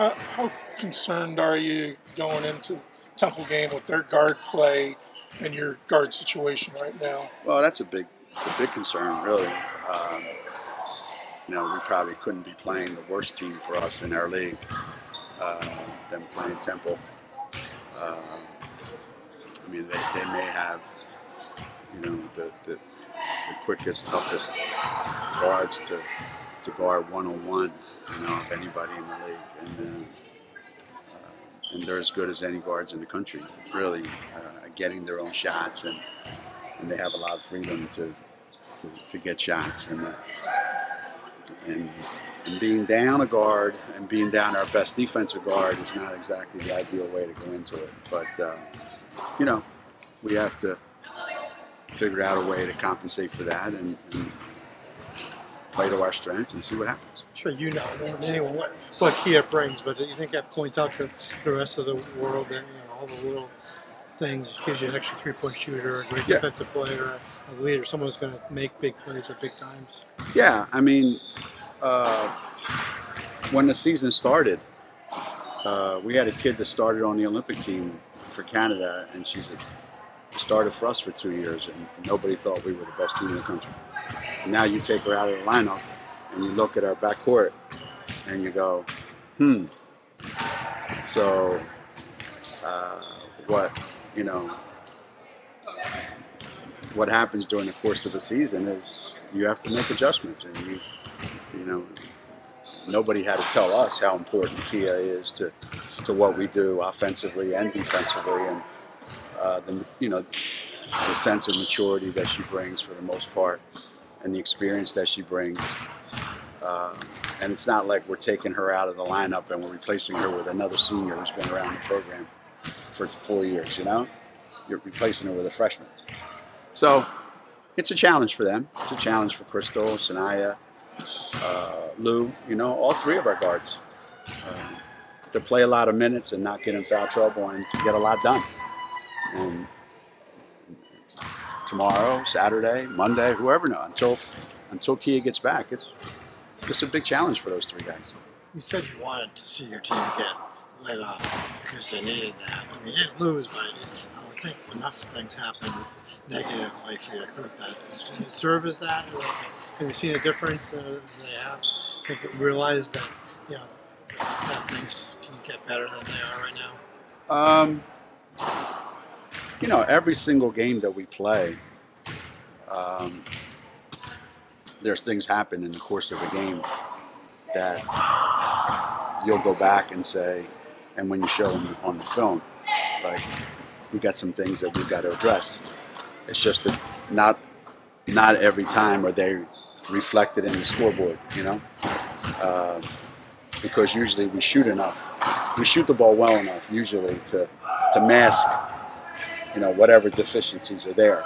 How, how concerned are you going into Temple game with their guard play and your guard situation right now? Well, that's a big, it's a big concern, really. Um, you know, we probably couldn't be playing the worst team for us in our league uh, than playing Temple. Um, I mean, they, they may have, you know, the, the, the quickest, toughest guards to, to guard one on one, you know, of anybody in the league. And, then, uh, and they're as good as any guards in the country, really, uh, getting their own shots. And, and they have a lot of freedom to, to, to get shots. And, uh, and, and being down a guard and being down our best defensive guard is not exactly the ideal way to go into it. But, uh, you know, we have to figure out a way to compensate for that and, and play to our strengths and see what happens. Sure, you know more than anyone what, what Kia brings, but do you think that points out to the rest of the world that you know, all the little things gives you an extra three-point shooter, a great Yeah. defensive player, a leader, someone who's going to make big plays at big times? Yeah, I mean, uh, when the season started, uh, we had a kid that started on the Olympic team for Canada, and she's a, started for us for two years, and nobody thought we were the best team in the country. Now you take her out of the lineup, and you look at our backcourt, and you go, hmm. So, uh, what you know, what happens during the course of a season is you have to make adjustments, and you, you know, nobody had to tell us how important Kia is to, to what we do offensively and defensively, and uh, the you know the sense of maturity that she brings for the most part, and the experience that she brings. Uh, and it's not like we're taking her out of the lineup and we're replacing her with another senior who's been around the program for four years. You know, you're replacing her with a freshman. So it's a challenge for them. It's a challenge for Crystal, Saniya, uh, Lou. You know, all three of our guards um, to play a lot of minutes and not get in foul trouble and to get a lot done. And tomorrow, Saturday, Monday, whoever knows until until Kia gets back, it's it's a big challenge for those three guys. You said you wanted to see your team get lit up because they needed that. I mean, you didn't lose, but I would think enough things happened negatively for your group that it serve as that. Have you seen a difference? Uh, they have think, realized that you know that things can get better than they are right now. Um, you know, every single game that we play, um, there's things happen in the course of a game that you'll go back and say, and when you show them on the film, like we got some things that we've got to address. It's just that not not every time are they reflected in the scoreboard, you know, uh, because usually we shoot enough, we shoot the ball well enough usually to to mask, you know, whatever deficiencies are there.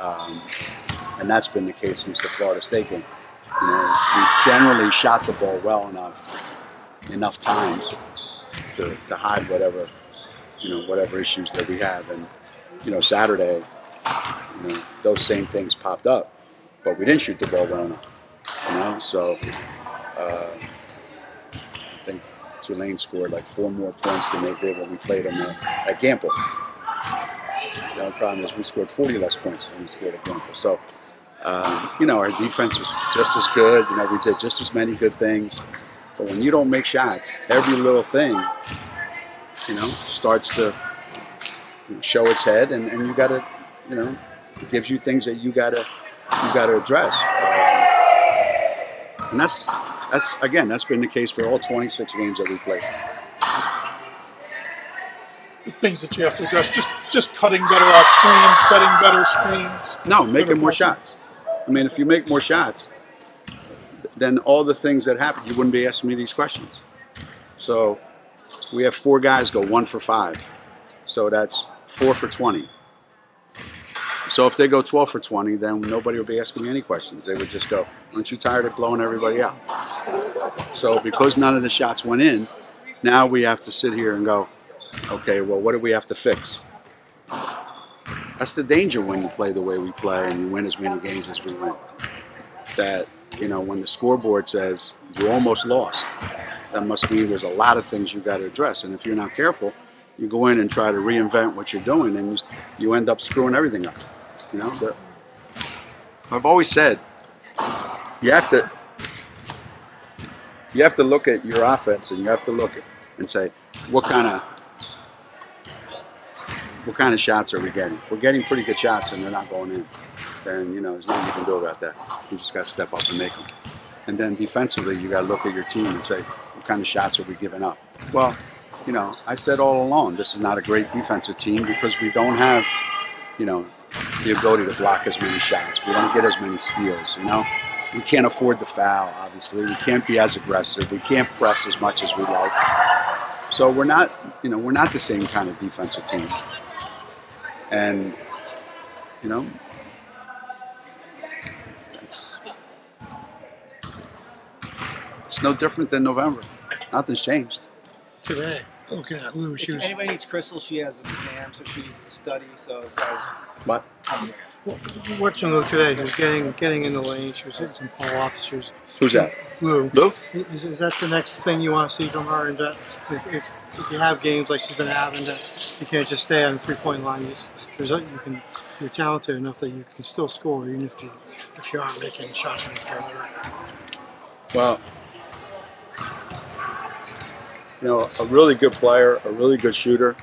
Um, and that's been the case since the Florida State game. You know, we generally shot the ball well enough, enough times to, to hide whatever, you know, whatever issues that we have. And you know, Saturday, you know, those same things popped up, but we didn't shoot the ball well enough. You know, so uh, I think Tulane scored like four more points than they did when we played them at, at Gampel. The only problem is we scored 40 less points than we scored at Gampel. So, um, you know, our defense was just as good. You know, we did just as many good things. But when you don't make shots, every little thing, you know, starts to show its head, and, and you got to, you know, it gives you things that you got to you got to address. Um, and that's that's again, that's been the case for all 26 games that we played. The things that you have to address, just just cutting better off screens, setting better screens. No, making more shots. I mean, if you make more shots, then all the things that happen, you wouldn't be asking me these questions. So we have four guys go one for five. So that's four for 20. So if they go 12 for 20, then nobody would be asking me any questions. They would just go, Aren't you tired of blowing everybody out? So because none of the shots went in, now we have to sit here and go, Okay, well, what do we have to fix? That's the danger when you play the way we play and you win as many games as we win. That, you know, when the scoreboard says you almost lost, that must mean there's a lot of things you got to address. And if you're not careful, you go in and try to reinvent what you're doing, and you, you end up screwing everything up. You know, the, I've always said you have to you have to look at your offense and you have to look at and say what kind of what kind of shots are we getting? If we're getting pretty good shots and they're not going in, then you know there's nothing you can do about that. You just got to step up and make them. And then defensively, you got to look at your team and say what kind of shots are we giving up? Well, you know, I said all along this is not a great defensive team because we don't have, you know, the ability to block as many shots. We don't get as many steals. You know, we can't afford the foul. Obviously, we can't be as aggressive. We can't press as much as we like. So we're not, you know, we're not the same kind of defensive team. And you know, it's it's no different than November. Nothing's changed. Today, Okay, at Lou, she If was anybody needs Crystal, she has an exam, so she needs to study. So guys, But um, watching Lou today. She was getting getting in the lane. She was hitting some ups. She who's that? Lou. Lou? Is, is that the next thing you want to see from her? And that if, if, if you have games like she's been having, that you can't just stay on the three point line. You, there's a, you can you're talented enough that you can still score even if you if you aren't making shots from the perimeter. Well, you know, a really good player, a really good shooter,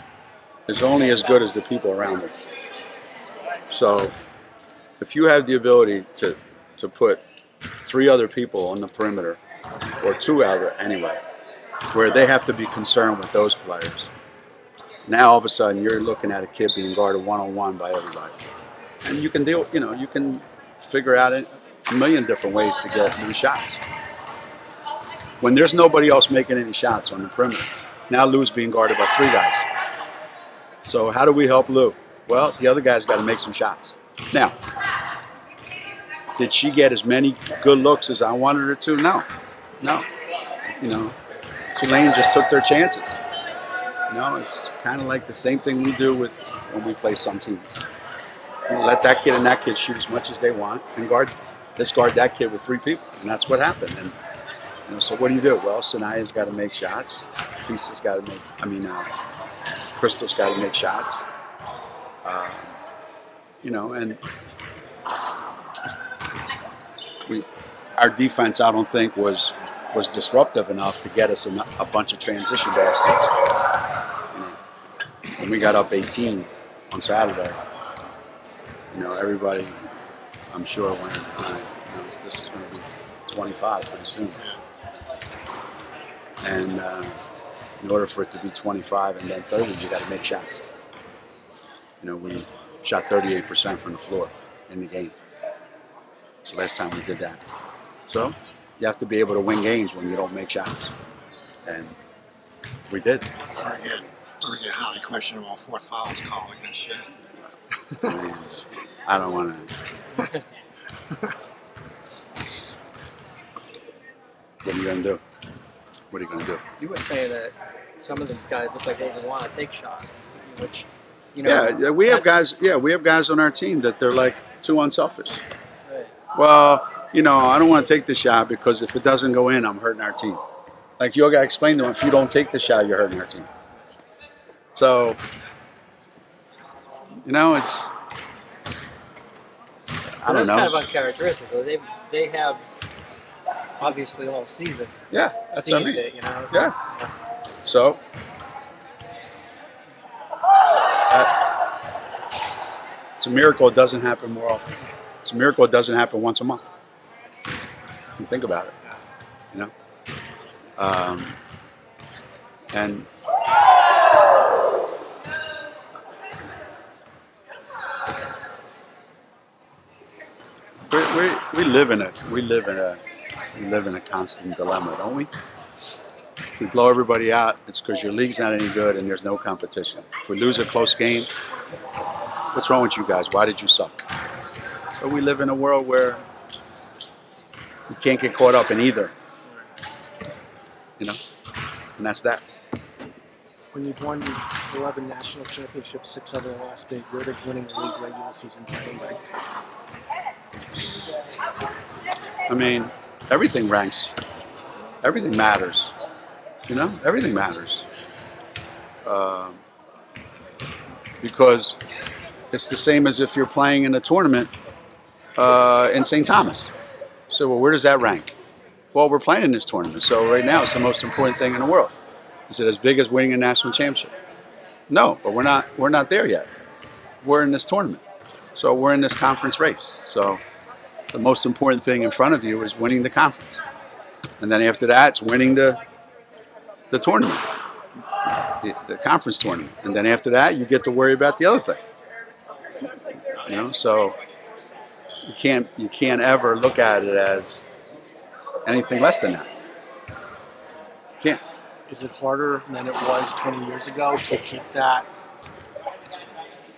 is only as good as the people around him. So, if you have the ability to to put three other people on the perimeter, or two other anyway, where they have to be concerned with those players. Now all of a sudden you're looking at a kid being guarded one on one by everybody, and you can deal. You know, you can figure out a million different ways to get new shots when there's nobody else making any shots on the perimeter. Now Lou's being guarded by three guys. So how do we help Lou? Well, the other guy's got to make some shots. Now, did she get as many good looks as I wanted her to? No, no. You know, Tulane just took their chances. You know, it's kind of like the same thing we do with when we play some teams. You let that kid and that kid shoot as much as they want, and guard. Let's guard that kid with three people, and that's what happened. And you know, so what do you do? Well, Saniya's got to make shots. Fisa's got to make. I mean, uh, Crystal's got to make shots. Uh, you know, and we, our defense, I don't think was was disruptive enough to get us in a bunch of transition baskets. You know, when we got up 18 on Saturday, you know, everybody, I'm sure, went, you know, this is going to be 25 pretty soon. And uh, in order for it to be 25 and then 30, you got to make shots. You know, we shot 38% from the floor in the game. So last time we did that. So you have to be able to win games when you don't make shots. And we did. Or get or get highly questionable fourth fouls called against you. I I don't want to. What are you going to do? What are you going to do? You were saying that some of the guys look like they even want to take shots, which, you know. Yeah, yeah, we have guys. Yeah, we have guys on our team that they're like too unselfish. Right. Well, you know, I don't want to take the shot because if it doesn't go in, I'm hurting our team. Like you got to explain to them, if you don't take the shot, you're hurting our team. So, you know, it's. I don't that's know. kind of uncharacteristic. though. They they have obviously all season yeah, that's what I mean. it. You know. Yeah. So, it's a miracle it doesn't happen more often. It's a miracle it doesn't happen once a month. You think about it, you know. Um, and we, we, we live in a we live in a we live in a constant dilemma, don't we? If we blow everybody out, it's because your league's not any good and there's no competition. If we lose a close game, what's wrong with you guys? Why did you suck? So we live in a world where you can't get caught up in either. You know? And that's that. when you've won 11 national championships, six of them last eight, where does winning the league regular season title rank? I mean, everything ranks. Everything matters. You know, everything matters. Um, because it's the same as if you're playing in a tournament uh, in St. Thomas. So, well, where does that rank? Well, we're playing in this tournament, so right now it's the most important thing in the world. Is it as big as winning a national championship? No, but we're not. We're not there yet. We're in this tournament, so we're in this conference race. So, the most important thing in front of you is winning the conference, and then after that, it's winning the the tournament, the, the conference tournament, and then after that, you get to worry about the other thing. You know, so you can't you can't ever look at it as anything less than that. Can't. Is it harder than it was 20 years ago to keep that?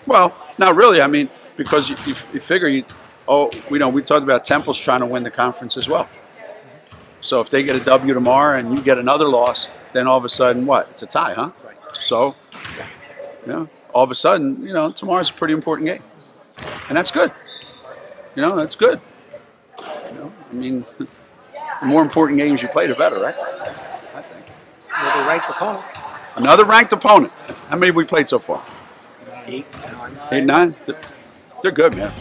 Well, not really. I mean, because you, you, you figure you, oh, you know, we talked about Temple's trying to win the conference as well. So if they get a W tomorrow and you get another loss, then all of a sudden, what? It's a tie, huh? Right. So, you know, all of a sudden, you know, tomorrow's a pretty important game, and that's good. You know, that's good. You know, I mean, the more important games you play, the better, right? I think. They ranked opponent. Another ranked opponent. How many have we played so far? Eight, nine. Eight, nine. They're good, man.